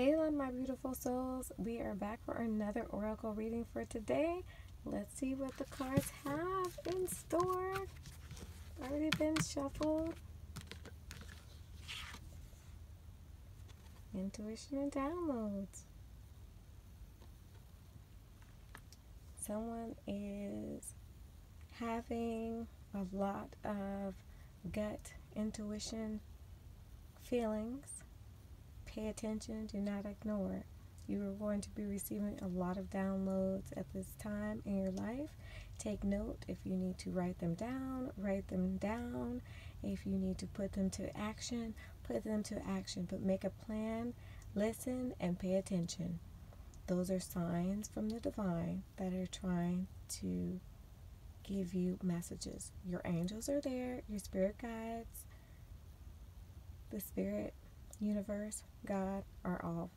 Hello, my beautiful souls. We are back for another oracle reading for today. Let's see what the cards have in store. Already been shuffled. Intuition and downloads. Someone is having a lot of gut intuition feelings Pay attention, do not ignore. You are going to be receiving a lot of downloads at this time in your life. Take note if you need to write them down, write them down. If you need to put them to action, put them to action. But make a plan, listen, and pay attention. Those are signs from the divine that are trying to give you messages. Your angels are there, your spirit guides, the spirit universe, God are all